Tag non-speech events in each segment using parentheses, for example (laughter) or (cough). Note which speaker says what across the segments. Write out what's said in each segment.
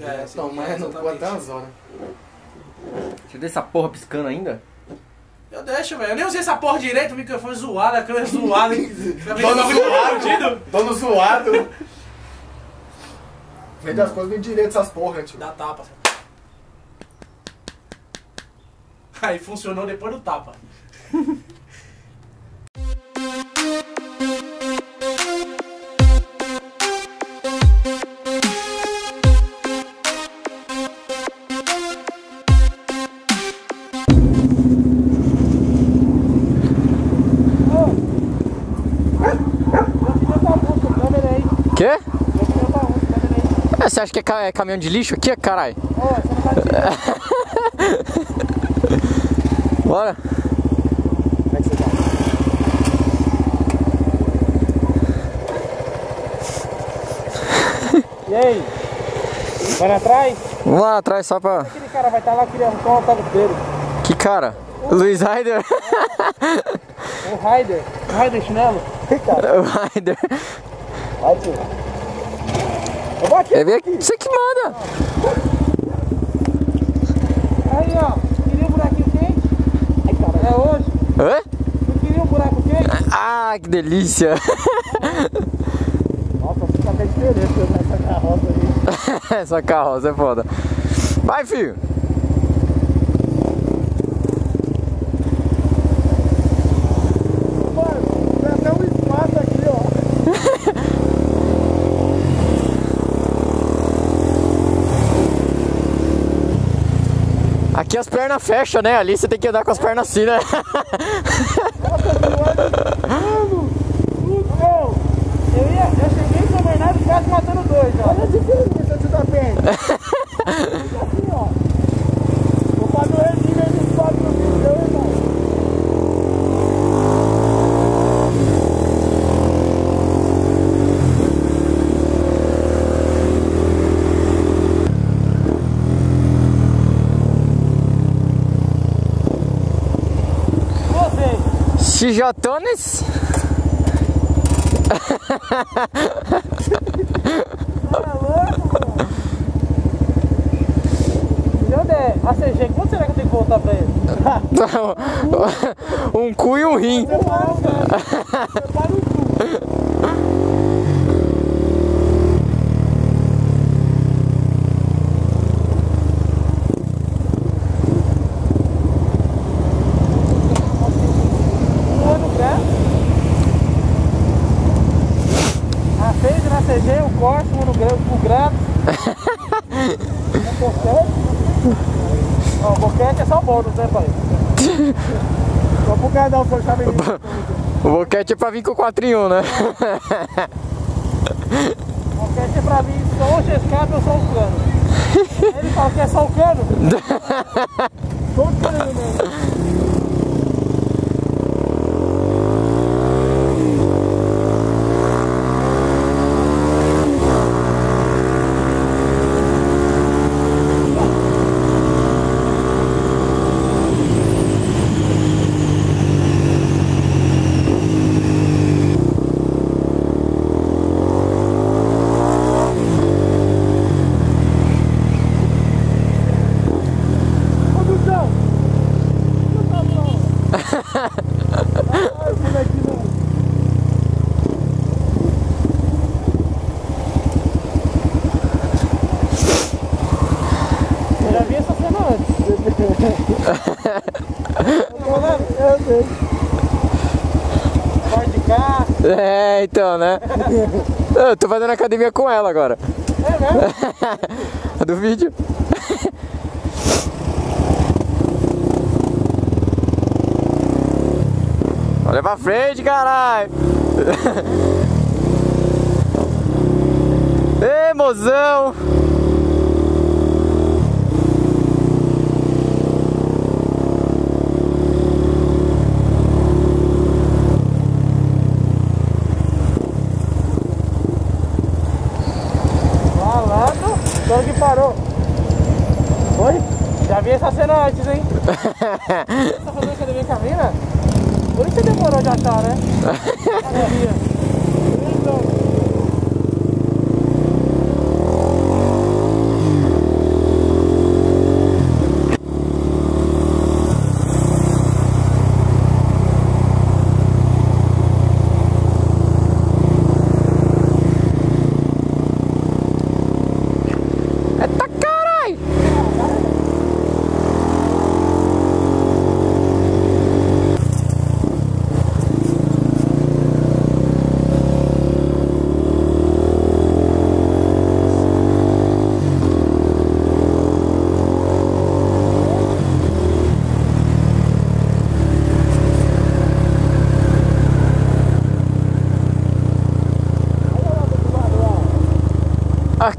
Speaker 1: É,
Speaker 2: Não, mas não pode até umas horas.
Speaker 3: Deixa eu ver essa porra piscando ainda.
Speaker 1: Eu deixo, velho. Eu nem usei essa porra direito, o microfone zoado, a câmera zoada.
Speaker 2: Todo (laughs)
Speaker 1: Tá
Speaker 2: zoado. Todo zoado. Vende as coisas bem direito essas porra, tio.
Speaker 1: Dá tapa. Aí funcionou depois do tapa. (laughs)
Speaker 3: É, você acha que é, é caminhão de lixo aqui, caralho? Bora.
Speaker 2: Como é que você tá? (laughs)
Speaker 4: E aí? Vai lá atrás?
Speaker 3: Vamos lá atrás só pra.
Speaker 4: Aquele cara vai estar lá querendo um autógrafo dele.
Speaker 3: Que cara? Luiz Ryder? (laughs)
Speaker 4: O Raider. O Raider chinelo. (laughs)
Speaker 3: o Ryder.
Speaker 4: Vai, tio. Aqui.
Speaker 3: É ver aqui. Você que manda.
Speaker 4: Aí, ó. Queria um buraquinho quente? Ai, cara. É hoje.
Speaker 3: Hã?
Speaker 4: Não queria um buraco quente?
Speaker 3: Ah, que delícia. (laughs)
Speaker 4: Nossa, fica até diferente nessa carroça aí. (laughs)
Speaker 3: Essa carroça é foda. Vai, filho.
Speaker 4: Mano, tem até um espaço aqui, ó.
Speaker 3: Aqui as pernas fecham, né? Ali você tem que andar com as pernas assim, né?
Speaker 4: Mano, tudo. Eu, ia, eu cheguei em São Bernardo e quase matando dois, ó. Olha a diferença de da perna. Assim, (laughs) ó. Vou fazer o regime aí dos quatro vídeos, meu irmão. Eu der ACG, quanto será que eu tenho que voltar pra ele? (laughs)
Speaker 3: um cu e um rim.
Speaker 4: Você para o cu. Um ano grande. A fez na CG, o corte, ano grande, o. Um boquete. O boquete (laughs) é só bônus, né, pai? (laughs) Só pro um força menino.
Speaker 3: O boquete é pra vir com o 4 em 1, né?
Speaker 4: Boquete é pra mim só o G-Escape ou só o cano. Ele fala que é só o cano. (laughs) Só o cano mesmo. Condução! Não tá bom. Ai, moleque, não. Eu já vi essa cena antes. Tá falando? Eu sei. Ford
Speaker 3: É, então, né? Eu tô fazendo academia com ela agora.
Speaker 4: É?
Speaker 3: A do vídeo. Olha pra frente, caralho! Ê, mozão!
Speaker 4: Falando, só que parou. Oi? Já vi essa cena antes, hein? Você tá fazendo academia com a mina? Por isso você demorou de achar, né? (laughs) Academia. Então.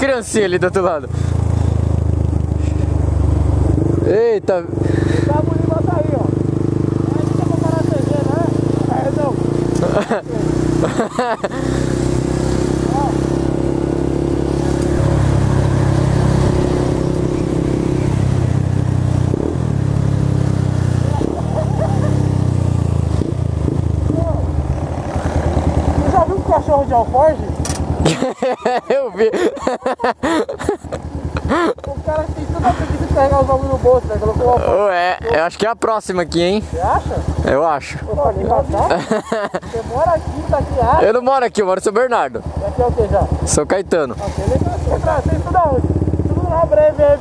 Speaker 3: Criancinha ali do outro lado. Eita,
Speaker 4: Tá bonito ó. Você já viu o cachorro de alforge? (laughs)
Speaker 3: eu vi. (laughs)
Speaker 4: O cara tem toda a preguiça de carregar os bagulho no bolso, né? Colocou alforge.
Speaker 3: Ué, eu acho que é a próxima aqui, hein?
Speaker 4: Você acha?
Speaker 3: Eu acho.
Speaker 4: Pô, engraçado. (laughs) Você mora aqui, tá aqui, ah,
Speaker 3: Eu não moro aqui, eu moro em São Bernardo.
Speaker 4: Aqui é o que já?
Speaker 3: Sou Caetano.
Speaker 4: Ok, legal. Você Você estuda onde? Tudo na breve. (laughs) é-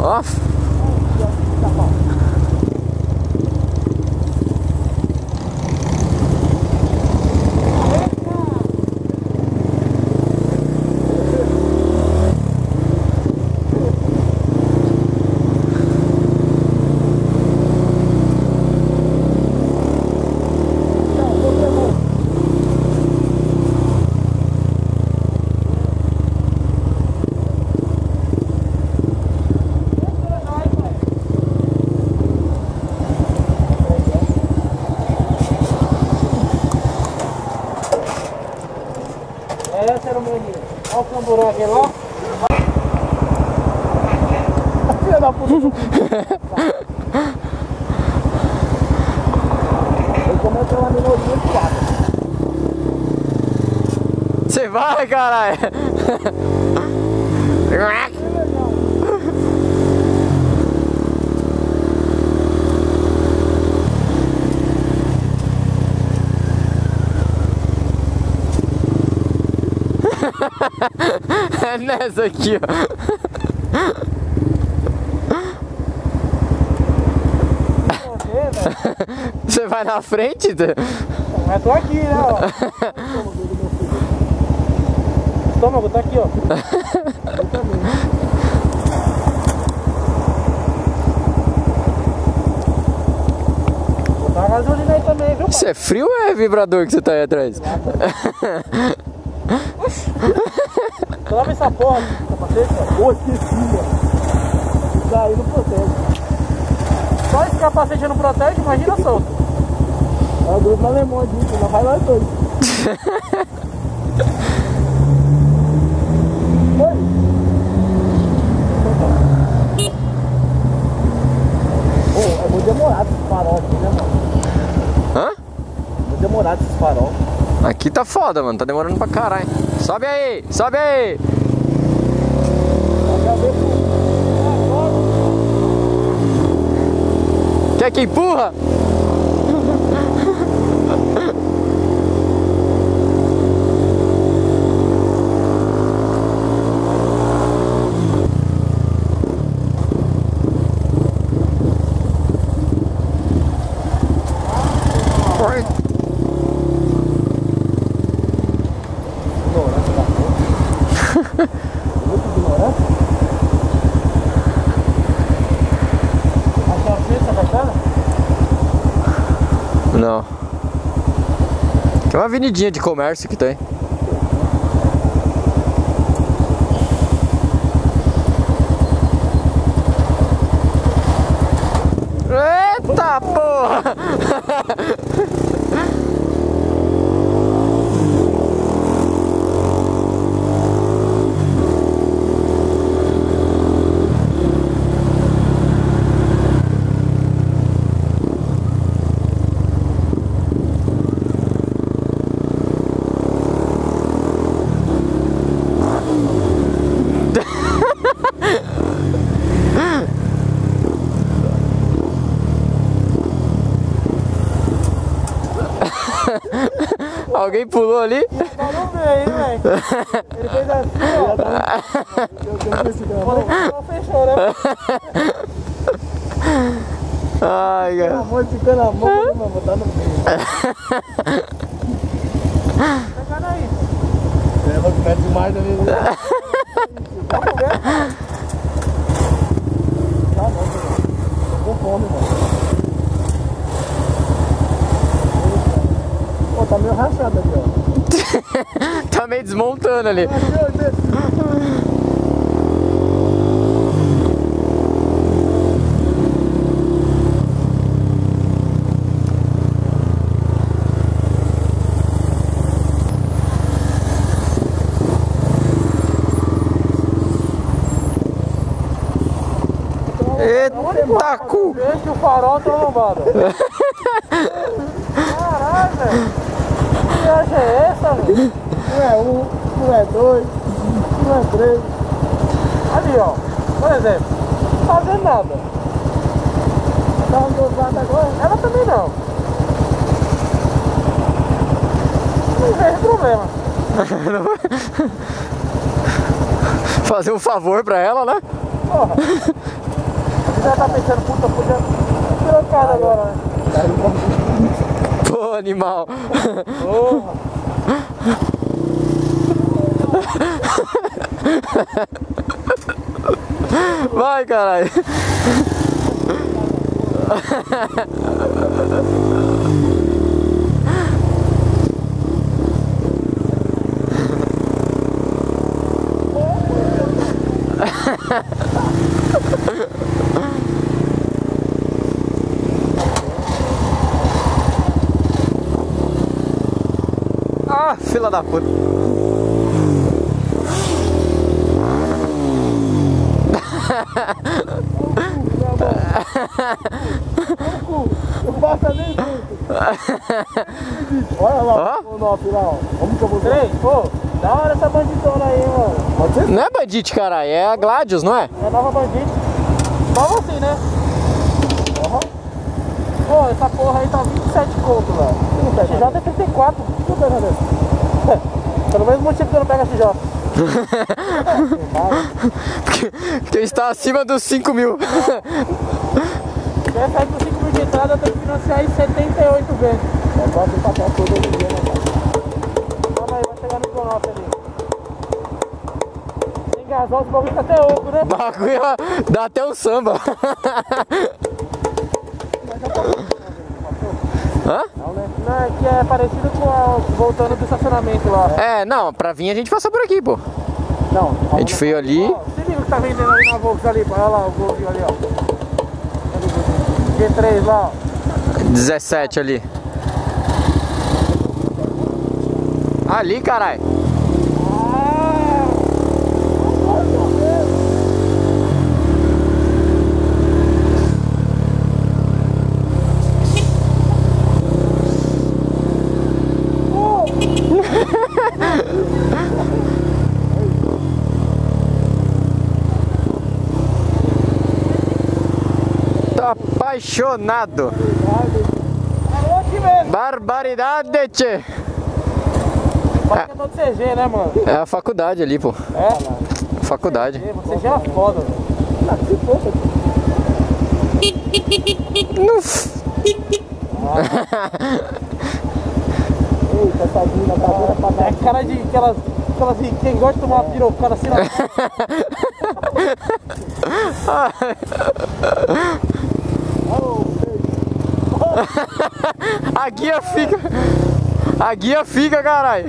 Speaker 3: Ó,
Speaker 4: É, esse era o meu menino. Olha o camburão aquele lá. Filha da puta. Ele começou lá no de quatro.
Speaker 3: você vai, caralho. (laughs) (laughs) Nessa aqui, ó. (laughs)
Speaker 4: Você,
Speaker 3: vai na frente?
Speaker 4: Mas tô aqui, né, ó. Estômago tá aqui, ó. Vou dar gasolina aí também, viu,
Speaker 3: Isso é frio ou é vibrador que você tá aí atrás? (laughs)
Speaker 4: Toma essa porra capacete, ó. Pô, esqueci, ó. Isso daí não protege. Só esse capacete não protege, imagina solto. É o grupo alemão disso, não vai nós dois. Oi. Pô, é muito demorado esse farol aqui, né, mano?
Speaker 3: Hã?
Speaker 4: Muito demorado esse farol.
Speaker 3: Aqui tá foda, mano. Tá demorando pra caralho. Sobe aí, sobe aí. Quer que empurra? Oi.
Speaker 4: Ignorância da porra. Muito ignorante. Achou a pista bacana?
Speaker 3: Não. É uma avenidinha de comércio que tem. Eita porra! Alguém pulou ali?
Speaker 4: Mesmo. aí, velho. (laughs) Ele fez assim, ó.
Speaker 2: Eu
Speaker 4: fechou, né?
Speaker 3: Ai, cara.
Speaker 2: A mão fica na mão, vou botar no (laughs) meio.
Speaker 4: Pegando aí.
Speaker 2: É, (laughs) vai ficar demais
Speaker 4: ver.
Speaker 2: Tá bom, tô com fome, mano. Tá meio rachado aqui, ó. (laughs)
Speaker 3: Tá meio desmontando ali. Eita cu!
Speaker 4: O farol tá lombado. Caralho, velho. Que viagem é essa, velho?
Speaker 2: Não é um, não é dois, não é três.
Speaker 4: Ali, ó. Por exemplo. Não tá fazendo nada.
Speaker 2: Tá dosado agora.
Speaker 4: Ela também não. Não vejo problema. (laughs)
Speaker 3: Fazer um favor pra ela, né?
Speaker 4: Porra. Você (laughs) já tá pensando, puta, podia tirar agora, né?
Speaker 3: Animal.
Speaker 4: Porra.
Speaker 3: Vai, caralho. Ah, fila da puta.
Speaker 2: Não passa nem dentro. Olha lá,
Speaker 3: Ó.
Speaker 2: o nosso lá, ó. Vamos que eu vou ver.
Speaker 4: Pô. Da hora essa bandidona aí, mano.
Speaker 2: Pode ser?
Speaker 3: Não é bandite, caralho, é a Gladius, não é?
Speaker 4: É nova bandite. Vamos assim, né? Pô, essa porra aí tá 27 conto, velho.
Speaker 2: Não pega
Speaker 4: XJ é 34.
Speaker 2: Não pega nessa. (laughs)
Speaker 4: Pelo mesmo motivo que eu não pego a (laughs) XJ.
Speaker 3: Porque está acima dos 5 mil.
Speaker 4: Se quiser sair por 5 mil de entrada, eu tenho que financiar em 78 vezes.
Speaker 2: É quase o papel todo hoje em dia, né, cara?
Speaker 4: Calma aí, vai chegar no Conope ali. Sem gasol, esse bagulho fica até oco, né?
Speaker 3: Bagulho dá até um samba. (laughs) Hã?
Speaker 4: Não, é que é parecido com a voltando do estacionamento lá.
Speaker 3: É, não, pra vir a gente passa por aqui, pô.
Speaker 2: Não,
Speaker 3: A gente veio ali.
Speaker 4: Ó, se liga o que tá vendendo ali na Volks ali, pô. olha lá o Golzinho ali, ó. G3 lá, ó.
Speaker 3: 17 ali. Ali, caralho. Tô apaixonado. Barbaridade, tchê.
Speaker 4: Vai que é todo CG, né, mano?
Speaker 3: É a faculdade ali, pô.
Speaker 4: É?
Speaker 3: Faculdade.
Speaker 4: Você já é foda, velho.
Speaker 3: Uf. (laughs)
Speaker 2: Eita, essa mina tá pra dar.
Speaker 4: É cara de aquelas. aquelas quem gosta de tomar uma pirocada assim na. (laughs) (laughs)
Speaker 3: A guia fica. A guia fica, caralho.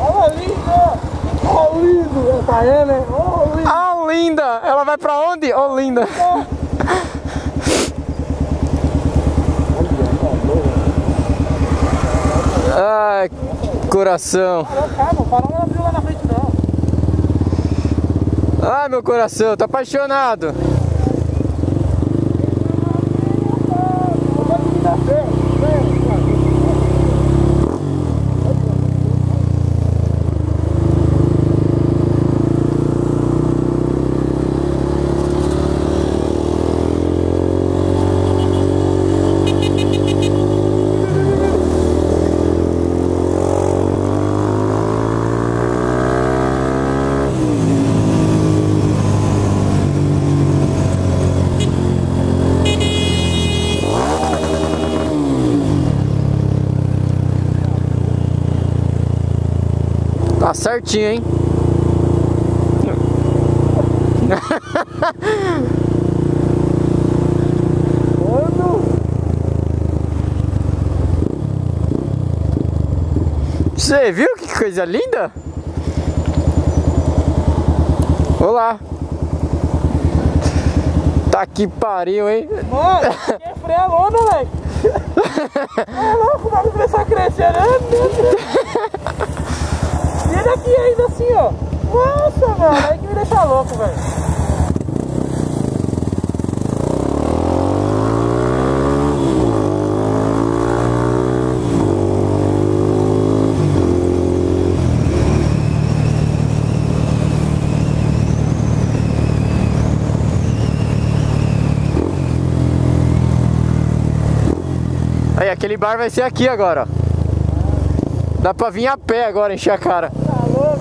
Speaker 4: Olha linda! Olha lindo! É pra ele, hein? Olha!
Speaker 3: Ah, linda! Ela vai pra onde? Ô, linda! Ai, coração.
Speaker 4: Não, calma, o farol não abriu lá na frente, não.
Speaker 3: Ai, meu coração, tô apaixonado. Certinho, hein?
Speaker 4: Mano, (laughs)
Speaker 3: Você viu que coisa linda? Olá. Tá que pariu, hein?
Speaker 4: mano, (laughs) que freia lona, moleque. É (laughs) louco, o bagulho começou a crescer, né? Ele aqui ainda assim, ó. Nossa, mano, aí que me deixa louco, velho.
Speaker 3: Aí, aquele bar vai ser aqui agora, ó. Dá pra vir a pé agora, encher a cara.
Speaker 4: Tá louco?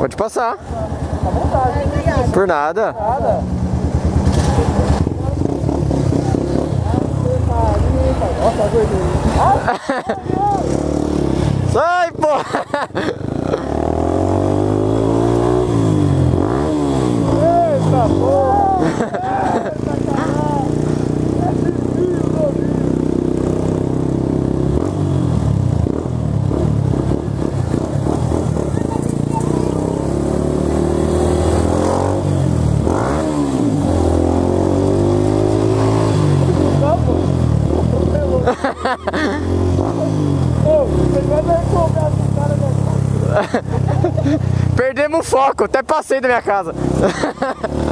Speaker 3: Pode passar.
Speaker 4: Tá vontade.
Speaker 3: Por nada.
Speaker 4: Nada. Nossa, gordinho.
Speaker 3: Sai, pô! Perdemos o foco, até passei da minha casa. (laughs)